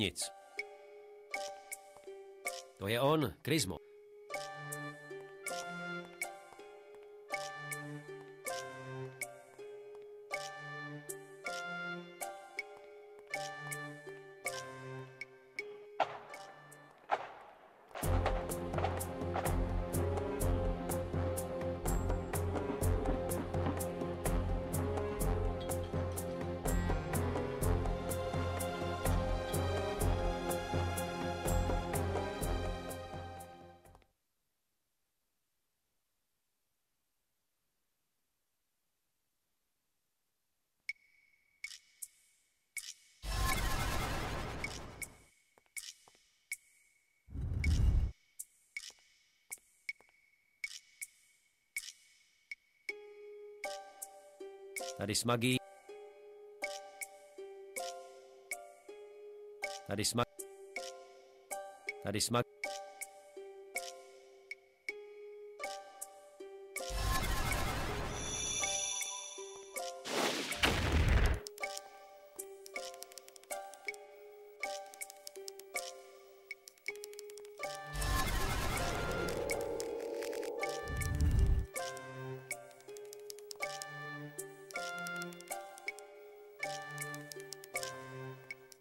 Nic. To je on, Krismo. Tady smagi. Tady smagi. Tady smagi.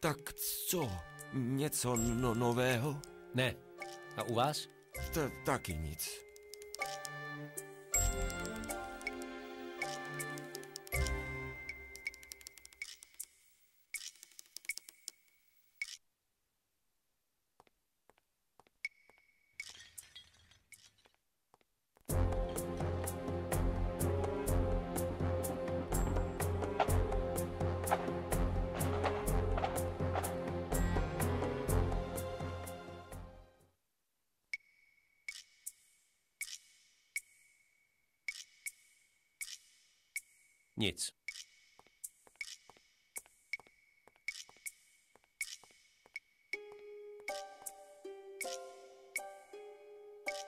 Tak co? Něco no nového? Ne. A u vás? T taky nic. Nic.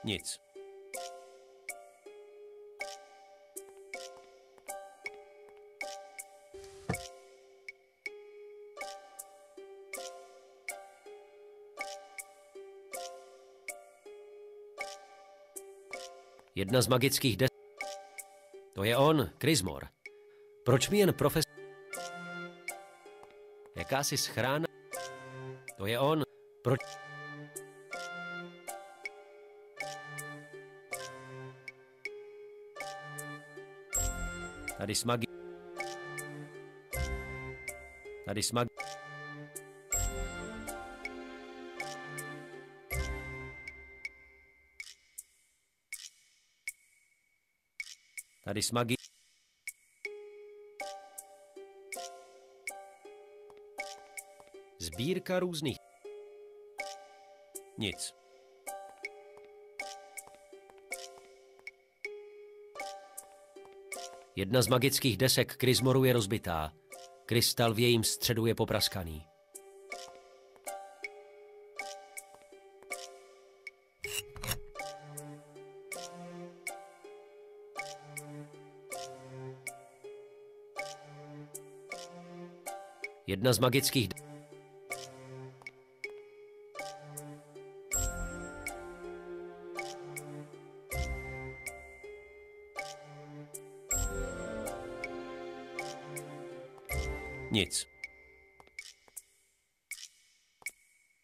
Nic. Jedna z magických des... To je on, Krismor. Proč mi jen profes... Jakási schrána... To je on. Proč... Tady s magi... Tady s magi... Tady s Sbírka různých... Nic. Jedna z magických desek Krismoru je rozbitá. Krystal v jejím středu je popraskaný. Jedna z magických Nic.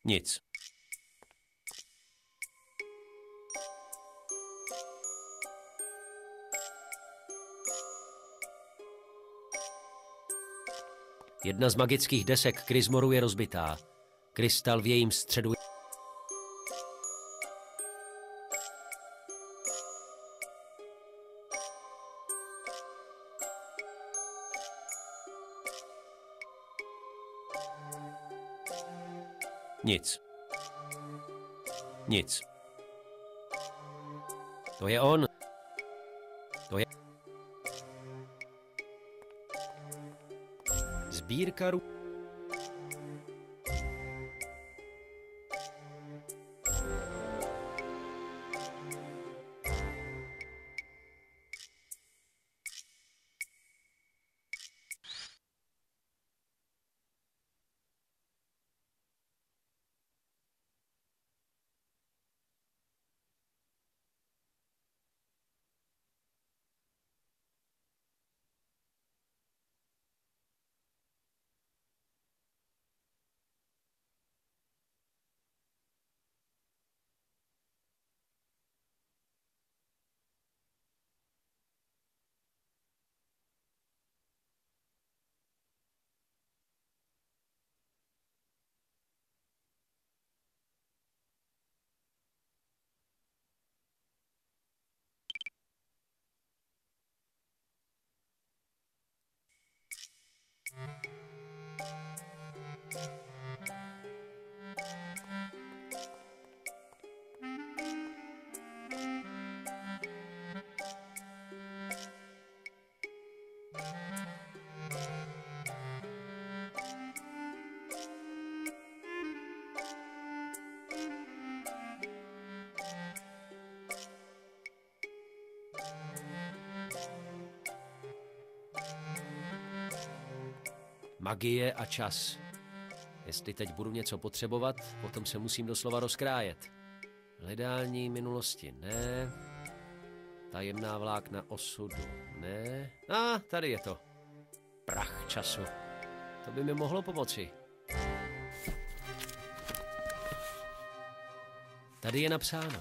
Nic. Jedna z magických desek Krismoru je rozbitá. Krystal v jejím středu Nic. Nic. To je on. To je... Sbírka ru... you Magie a čas. Jestli teď budu něco potřebovat, potom se musím doslova rozkrájet. Hledání minulosti ne. Tajemná vlákna osudu ne. A ah, tady je to. Prach času. To by mi mohlo pomoci. Tady je napsáno.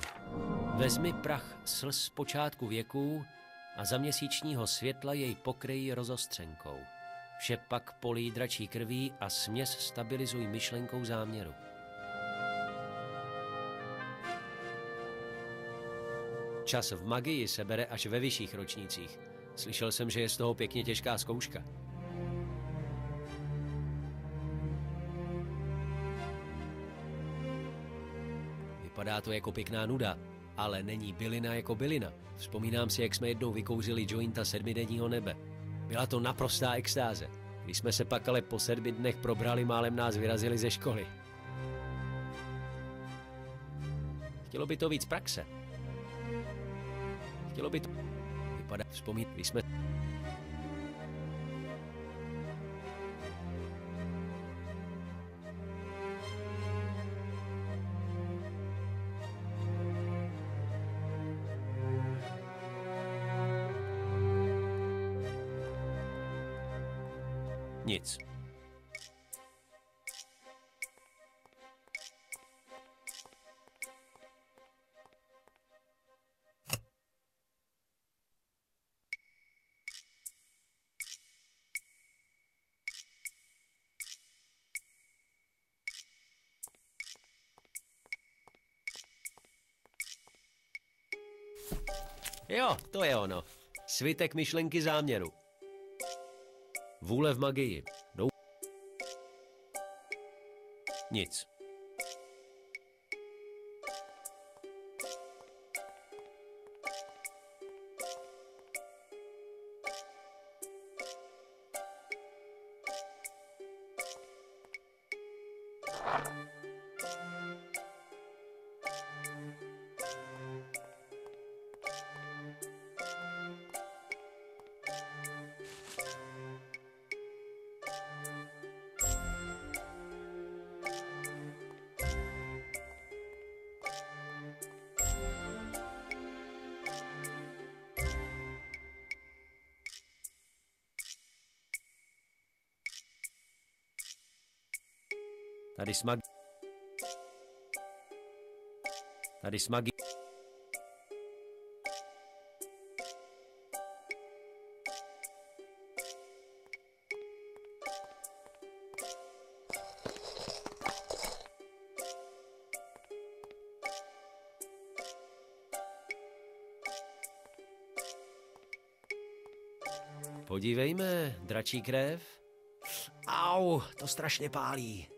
Vezmi prach slz počátku věků a za měsíčního světla jej pokryj rozostřenkou. Vše pak polí dračí krví a směs stabilizuj myšlenkou záměru. Čas v magii se bere až ve vyšších ročnících. Slyšel jsem, že je z toho pěkně těžká zkouška. Vypadá to jako pěkná nuda, ale není bylina jako bylina. Vzpomínám si, jak jsme jednou vykouřili jointa sedmidenního nebe. Byla to naprostá extáze. Když jsme se pak ale po sedmi dnech probrali, málem nás vyrazili ze školy. Chtělo by to víc praxe. Chtělo by to... Vypadá vzpomínat, když jsme... Nic. Jo, to je ono. Svitek myšlenky záměru. Vůle v magii. Dou... Nic. Tady smag... Tady smagi... Podívejme, dračí krev. Au, to strašně pálí.